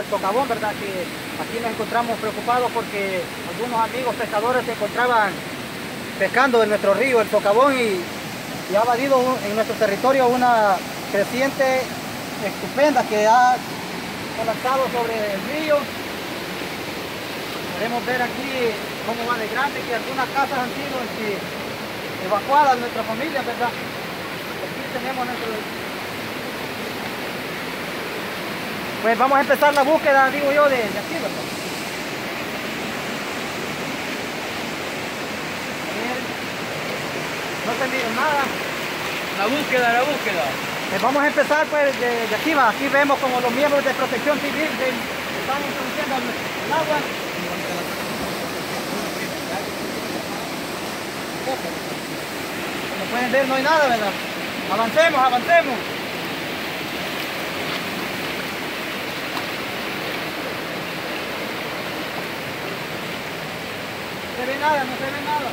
El socavón, ¿verdad? Que aquí nos encontramos preocupados porque algunos amigos pescadores se encontraban pescando en nuestro río, el socavón, y, y ha valido en nuestro territorio una creciente estupenda que ha colapsado sobre el río. Podemos ver aquí cómo va de grande, que algunas casas han sido este, evacuadas, nuestra familia, ¿verdad? Aquí tenemos nuestro... Pues vamos a empezar la búsqueda, digo yo, de, de aquí, ¿verdad? No mire nada. La búsqueda, la búsqueda. Eh, vamos a empezar pues de, de aquí va. Aquí vemos como los miembros de protección civil de- están introduciendo el agua. Como pueden ver no hay nada, ¿verdad? Avancemos, avancemos. No se ve nada, no se ve nada.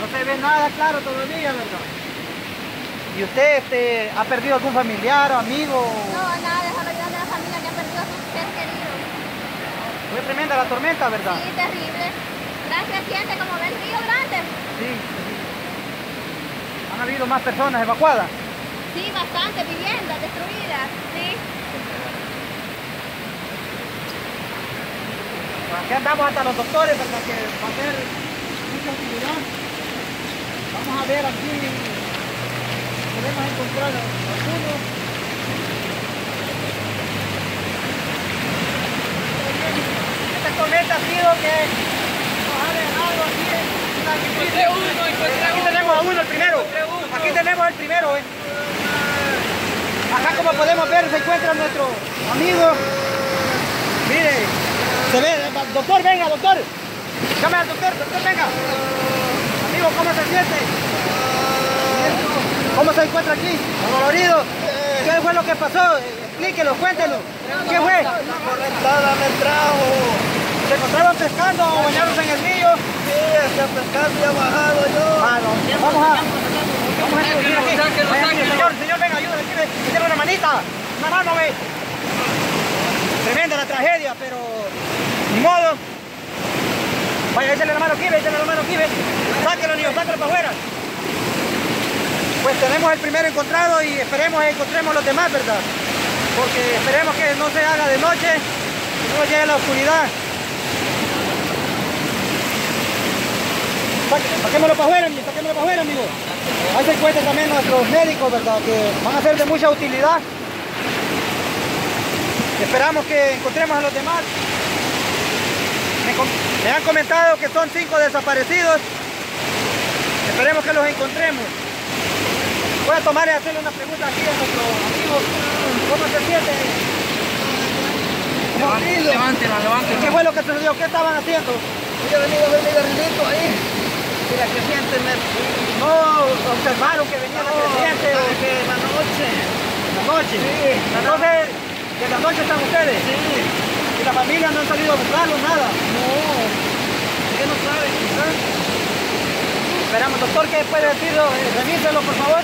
No se ve nada claro todavía, ¿verdad? ¿Y usted este, ha perdido algún familiar o amigo? No, nada, la mayoría de la familia que ha perdido a sus seres queridos. Fue tremenda la tormenta, ¿verdad? Sí, terrible. Siente como ve el río grande. Sí. ¿Han habido más personas evacuadas? Sí, bastante, viviendas destruidas. Sí. Aquí andamos hasta los doctores, ¿verdad? Que va a ser mucha utilidad. Vamos a ver aquí. Podemos encontrar algunos. Esta tormenta ha sido que aquí tenemos a uno, el primero. Aquí tenemos el primero, ¿eh? Acá como podemos ver se encuentra nuestro amigo. Mire, se ve, doctor, venga, doctor. Llame al doctor, doctor, venga. Amigo, ¿cómo se siente? ¿Cómo se encuentra aquí? Dolorido. ¿Qué fue lo que pasó? Explíquelo, cuéntelo. ¿Qué fue? La correntada me trajo. ¿Se encontraban pescando o bañándose en el río? Este ya bajado yo. Ah. Vamos a... Vamos a. Señor, señor, venga, ayúdame, aquí, una manita. Una mano, ve. Tremenda la tragedia, pero... Ni modo. Vaya, échale la mano aquí, ve, la mano aquí, ve. Sáquelo, niño, sáquelo para afuera. Pues tenemos el primero encontrado y esperemos que encontremos los demás, ¿verdad? Porque esperemos que no se haga de noche, que no llegue la oscuridad. Saquémoslo para afuera, amigo, saquémoslo para afuera, amigo. Ahí se encuentran también nuestros médicos, ¿verdad? Que van a ser de mucha utilidad. Esperamos que encontremos a los demás. Me, han comentado que son cinco desaparecidos. Esperemos que los encontremos. Voy a tomar y hacerle una pregunta aquí a nuestro amigo. ¿Cómo se siente? Levántela, levántela, ¿Qué fue lo que sucedió? ¿Qué estaban haciendo? Yo venido a ver mi garrilito Mira que siénteme. ¿No observaron que venía la creciente o que en la noche. la noche? Sí. Entonces, ¿de la noche están ustedes? Sí. ¿Y la familia no han salido a buscarlos, nada? No. ¿Qué no sabe? quizás? Esperamos, doctor, ¿qué puede decirlo? Eh, Revíselo, por favor.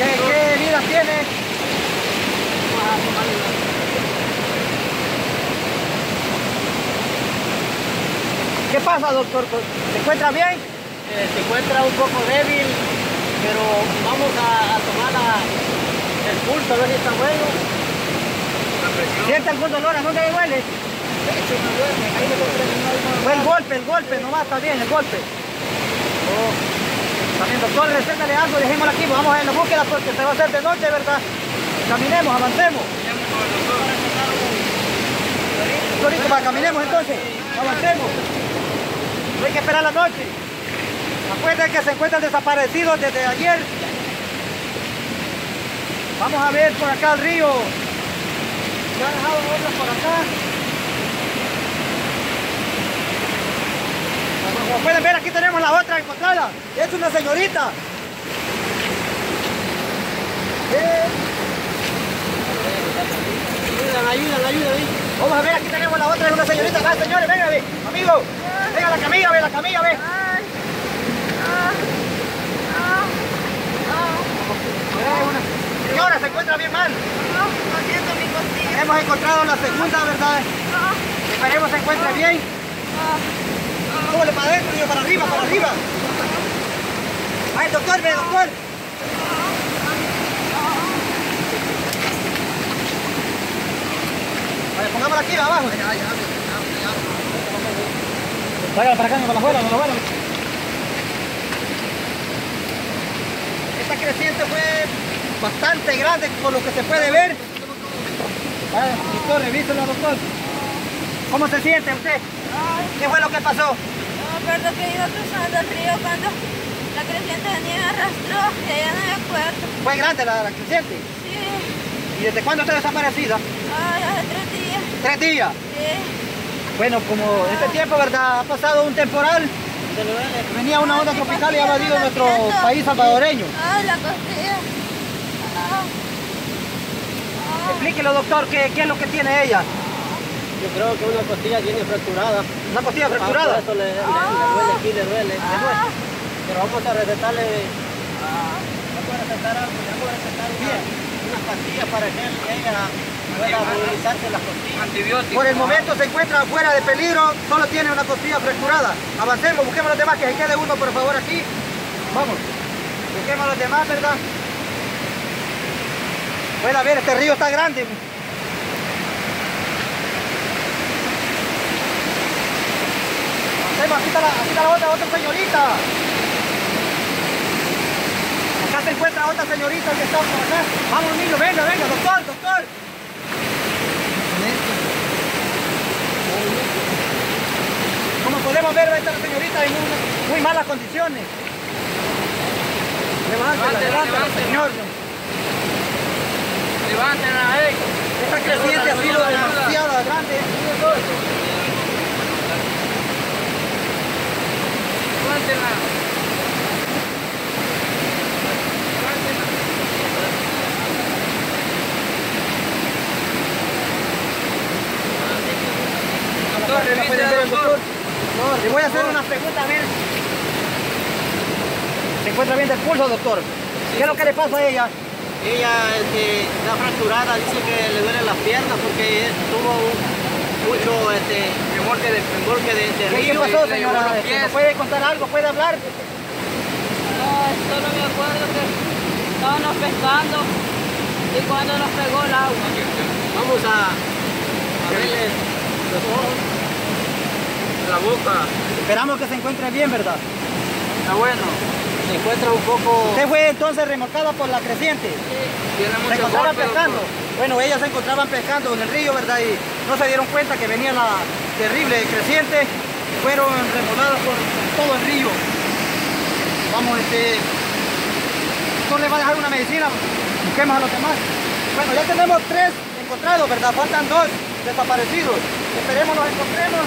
¿Qué, qué heridas tiene? ¿Qué pasa, doctor? ¿Se encuentra bien? Eh, se encuentra un poco débil, pero vamos a, a tomar la- el pulso a ver si está bueno. ¿Siente algún dolor? ¿A dónde le duele? Fue el golpe, el golpe, nomás está bien, el golpe. Oh. También, doctor, recétale algo, dejémoslo aquí, vamos a ir en la búsqueda porque se va a hacer de noche, ¿verdad? Caminemos, avancemos. Doctorito, va, caminemos entonces, avancemos. Hay que esperar la noche. Acuérdense que se encuentran desaparecidos desde ayer. Vamos a ver por acá el río. Se han dejado otros por acá. Como pueden ver, aquí tenemos la otra encontrada. Es una señorita. Eh, Ayuda, ayuda, ayuda ahí. Vamos a ver, aquí tenemos Venga, señorita, va, señores, venga, ve. Venga la camilla, ve, la camilla, ve. Señora, se encuentra bien mal. Hemos encontrado la segunda, ¿verdad? Esperemos se encuentre bien. Súbele para adentro, niño, para arriba, para arriba. Ay, doctor, ve, doctor. Vale, pongámosla aquí abajo. Tráigala para acá, para afuera, para afuera. Esta creciente fue bastante grande por lo que se puede ver. Vaya, doctor, revísela, doctor. ¿Cómo se siente usted? ¿Qué fue lo que pasó? No, perdón que iba cruzando el río cuando la creciente venía y me arrastró y allá no me acuerdo. ¿Fue grande la, la creciente? Sí, ¿Y desde cuándo está desaparecida? ay, hace tres días. Tres días. Sí, Bueno, como este tiempo, ¿verdad? Ha pasado un temporal. Venía una onda tropical y ha invadido nuestro país salvadoreño. ay, la costilla. Ah, Explíquelo, doctor, ¿qué, qué es lo que tiene ella? Yo creo que una costilla tiene fracturada. ¿Una costilla Ah, fracturada? por eso le, le- le duele aquí, le duele. ah, Pero vamos a recetarle. Vamos a recetar algo, vamos a recetar una- unas pastillas para que él- ella pueda movilizarse las costillas. Por el momento se encuentra fuera de peligro, solo tiene una costilla fracturada. Avancemos, busquemos los demás, que se quede uno por favor aquí. Vamos, busquemos los demás, ¿verdad? Bueno, a ver, este río está grande. Avancemos, aquí está la, aquí está la otra, otra señorita. Se encuentra otra señorita que está por acá. Vamos, niño, venga, venga, doctor, doctor. Como podemos ver, esta señorita en muy, muy malas condiciones. Levántela, Levántela, levántela, levántela. señor. Levántenla, eh. Esta creciente ha sido demasiado grande. Levántenla. Doctor, ¿La puede revísela, ver el doctor. No, le voy a hacer una pregunta, a ver. ¿Se encuentra bien del pulso, doctor? ¿Qué es lo que le pasa a ella? Ella este, está fracturada, dice que le duelen las piernas porque tuvo un- mucho este, Remolque de remolque de, de ¿Qué, pasó, señora? Este, pies. ¿Nos puede contar algo? ¿Puede hablar? No, solo me acuerdo que estábamos pescando y cuando nos pegó el agua. Vamos a, a verle los ojos. La boca. Esperamos que se encuentre bien, ¿verdad? Está bueno. Se encuentra un poco... Usted fue entonces remolcada por la creciente. Tiene Se encontraban golpe, pescando. doctor. Bueno, ellas se encontraban pescando en el río, ¿verdad? Y no se dieron cuenta que venía la terrible creciente. Fueron remoladas por todo el río. Vamos, este... No le va a dejar una medicina. Busquemos a los demás. Bueno, ya tenemos tres encontrados, ¿verdad? Faltan dos desaparecidos. Esperemos los encontremos.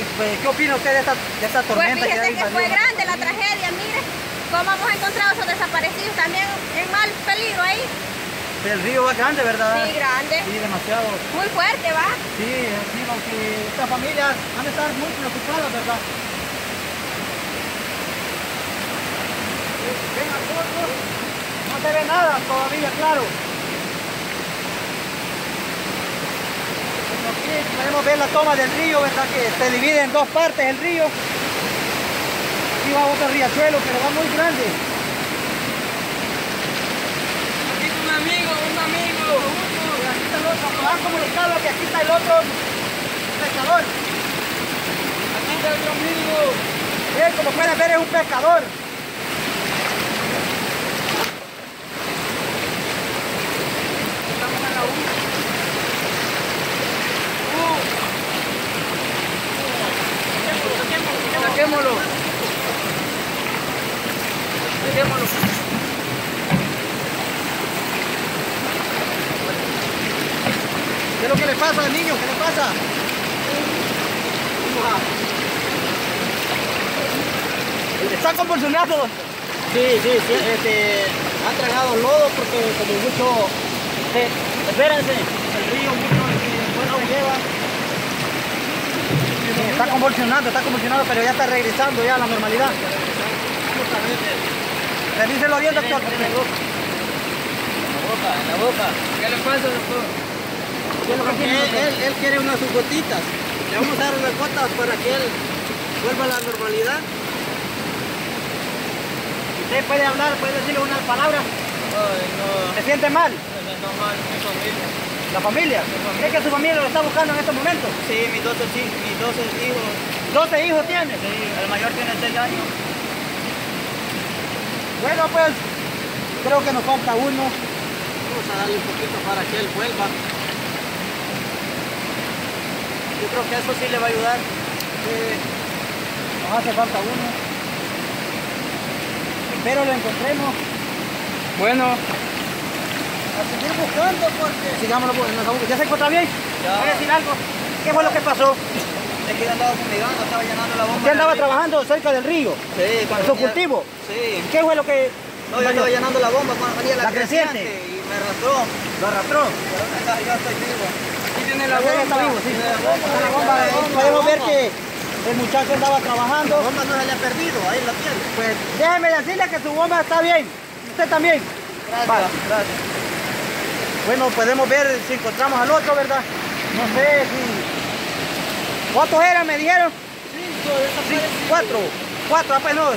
Pues pues, ¿Qué opina usted de esta, de esta Pues tormenta fíjese ha que invadido? fue grande la tragedia, mire cómo hemos encontrado esos desaparecidos también en mal peligro ahí. El río es grande, ¿verdad? Sí, grande. Sí, demasiado. Muy fuerte, ¿va? Sí, sí, porque estas familias han de estar muy preocupadas, ¿verdad? No se ve nada todavía, claro. Bueno, aquí podemos ver la toma del río, ¿verdad? Que se divide en dos partes el río. Aquí va otro riachuelo, pero va muy grande. Aquí está un amigo, un amigo. Y aquí está el otro, nos han comunicado que aquí está el otro pescador. Aquí está otro amigo. Bien, como pueden ver es un pescador. Dejémoslo. Dejémoslo. ¿Qué es lo que le pasa al niño? ¿Qué le pasa? Está convulsionado. Sí, sí, sí. Este, ha tragado lodo porque como mucho... Eh, espérense, el río mucho bueno, lleva. Está convulsionando, está convulsionando, pero ya está regresando ya a la normalidad. Revíselo bien, doctor. En la boca, en la boca. ¿Qué le pasa, doctor? ¿Qué es lo que Porque tiene, él, él, él quiere unas sus gotitas. Le vamos a dar unas gotas para que él vuelva a la normalidad. Usted puede hablar, puede decirle unas palabras. Ay, no. ¿Se siente mal? Me siento mal, mi familia. ¿La familia? ¿Cree que su familia lo está buscando en estos momentos? Sí, mis 12, sí, mis 12 hijos. ¿12 hijos tiene? Sí, el mayor tiene 6 años. Bueno, pues, creo que nos falta uno. Vamos a darle un poquito para que él vuelva. Yo creo que eso sí le va a ayudar. Eh, nos hace falta uno. Espero lo encontremos. Bueno, A seguir buscando porque... Sigámoslo, pues. ¿ya se encuentra bien? Ya. ¿Puede decir algo? ¿Qué fue lo que pasó? Es que yo andaba fumigando, estaba llenando la bomba. Usted andaba trabajando cerca del río. Sí, ¿En su cultivo? Sí. ¿Qué fue lo que... No, yo estaba llenando la bomba cuando venía la, La creciente. y me arrastró. Lo arrastró. Pero ya estoy vivo. aquí tiene la Ya está bomba. vivo, sí. La bomba. Bomba. Podemos bomba. ver que el muchacho andaba trabajando. La bomba no se le ha perdido, ahí la tiene. Pues déjeme decirle que su bomba está bien. Usted también. Vale. gracias. Bueno, podemos ver si encontramos al otro, ¿verdad? No sé si... ¿Cuántos eran, me dijeron? Cinco Cinco, cuatro. Cuatro, apenas.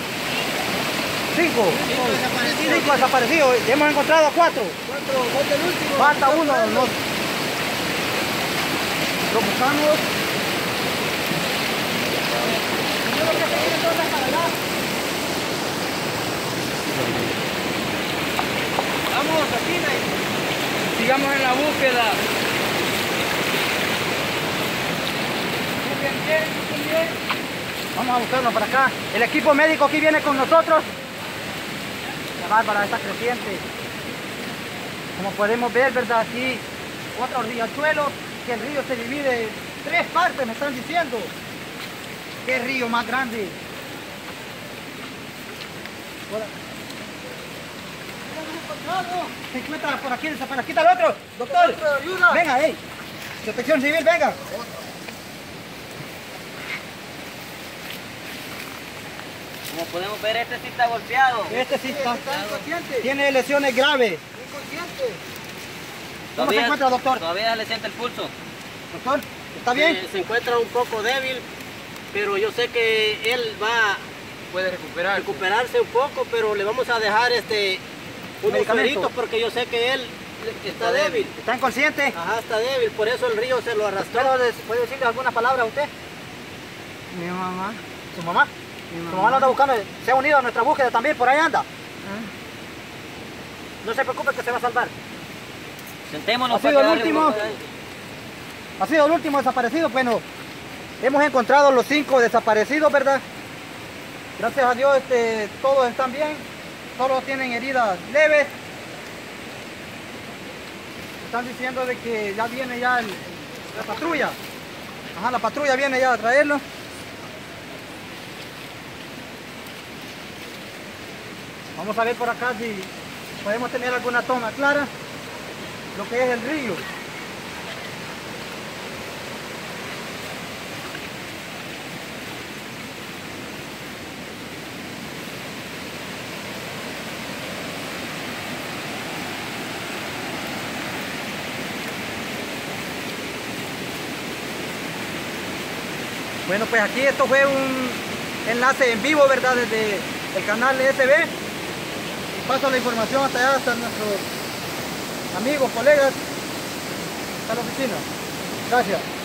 Cinco. desaparecidos. Cinco desaparecidos. Hemos encontrado a cuatro. Cuatro, falta el último. Falta uno. No. Lo buscamos. Vamos, aquí. Sigamos en la búsqueda. Vamos a buscarlo para acá. El equipo médico aquí viene con nosotros. La bárbara está creciente. Como podemos ver, ¿verdad? Aquí otro riachuelo, que el río se divide en tres partes, me están diciendo. ¿Qué río más grande? Por- Se encuentra por aquí, desaparece. Quita el otro, doctor. Venga, hey. Protección civil, venga. Como podemos ver, este sí está golpeado. Este sí está. inconsciente. Tiene lesiones graves. ¿Cómo se encuentra, doctor? Todavía le siente el pulso. Doctor, ¿está bien? Se, se encuentra un poco débil, pero yo sé que él va Puede a recuperar. recuperarse un poco, pero le vamos a dejar este unos sueritos porque yo sé que él está débil. ¿Está inconsciente? Ajá, está débil, por eso el río se lo arrastró. ¿Puedo des- ¿Puede decirle alguna palabra a usted? Mi mamá. ¿Su mamá? Mi Su mamá lo anda buscando. Se ha unido a nuestra búsqueda también, por ahí anda. Ah. No se preocupe que se va a salvar. Sentémonos Ha sido el último. Ha sido el último desaparecido. Bueno, hemos encontrado los cinco desaparecidos, ¿verdad? Gracias a Dios este, todos están bien. Solo tienen heridas leves. Están diciendo de que ya viene ya la patrulla. Ajá, la patrulla viene ya a traerlo. Vamos a ver por acá si podemos tener alguna toma clara. Lo que es el río. Bueno, pues aquí esto fue un enlace en vivo, ¿verdad? Desde el canal SB. Paso la información hasta allá, hasta nuestros amigos, colegas, hasta la oficina. Gracias.